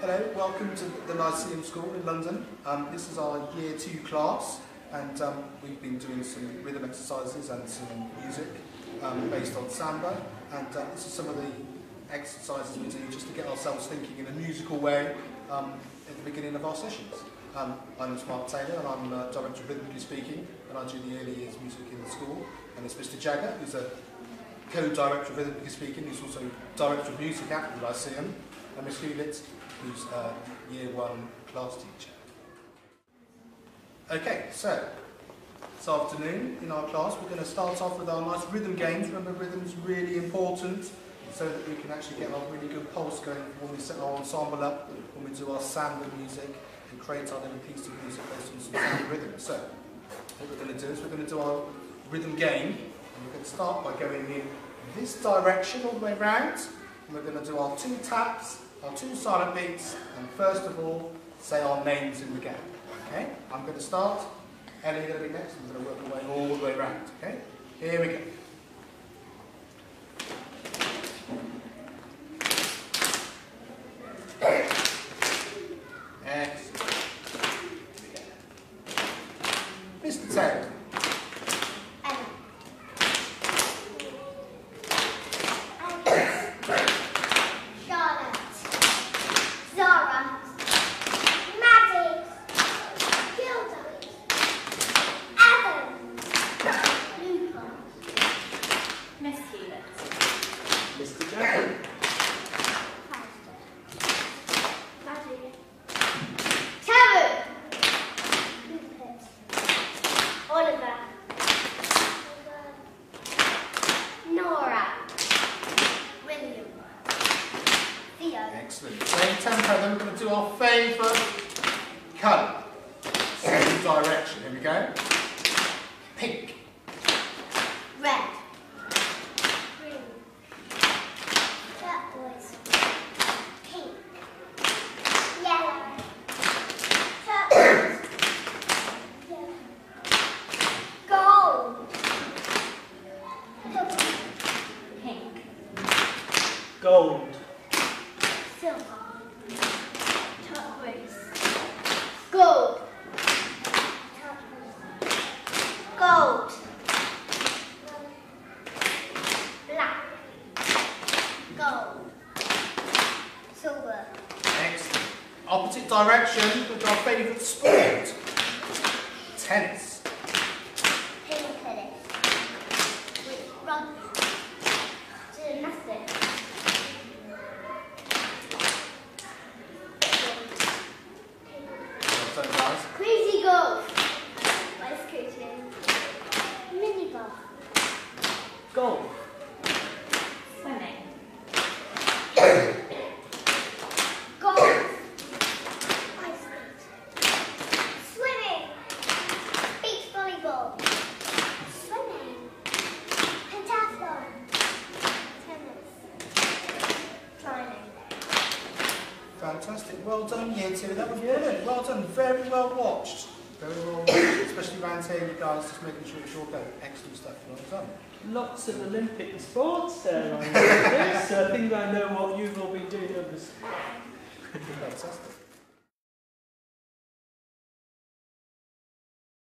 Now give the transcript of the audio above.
hello, welcome to the Lyceum School in London. Um, this is our year two class and um, we've been doing some rhythm exercises and some music um, based on samba and uh, this is some of the exercises we do just to get ourselves thinking in a musical way um, at the beginning of our sessions. Um, name's Mark Taylor and I'm uh, Director of Rhythmically Speaking and I do the early years music in the school and it's Mr Jagger who's a co-director of Rhythmically Speaking who's also Director of Music at the Lyceum and Miss Hewlett who's a year one class teacher. Okay, so this afternoon in our class we're going to start off with our nice rhythm games. Remember rhythm's really important so that we can actually get our really good pulse going when we set our ensemble up, when we do our samba music and create our little piece of music based on some sound rhythm. So what we're going to do is we're going to do our rhythm game and we're going to start by going in this direction all the way round and we're going to do our two taps, our two silent beats and first of all say our names in the gap. Okay, I'm going to start. Ellie, going to be next. I'm going to work my way all the way around. Okay, here we go. Excellent. Mr. Taylor. Theo. Excellent. Same tempo, then we're going to do our favourite colour. Same direction. Here we go. Pink. Red. Green. Turquoise. Pink. Yellow. Turquoise. Yellow. Gold. Pink. Gold. Silver. Turquoise. Gold. Gold. Black. Gold. Silver. Opposite direction with our favourite sport. Tennis. Table tennis. With rugby. Gymnastics. Well done, guys. Crazy golf. Ice skating. Mini golf. Golf. Swimming. Golf. Ice. Swimming. Beach volleyball. Swimming. Pentathlon. Tennis. Climbing. Fantastic. Well done, year two. That was good. Well done. Very well watched. Very well. Especially around here, you guys, just making sure it's all go. Excellent stuff. Well done. Lots of Olympic sports there on this. I think I know what you've all been doing on this. Fantastic.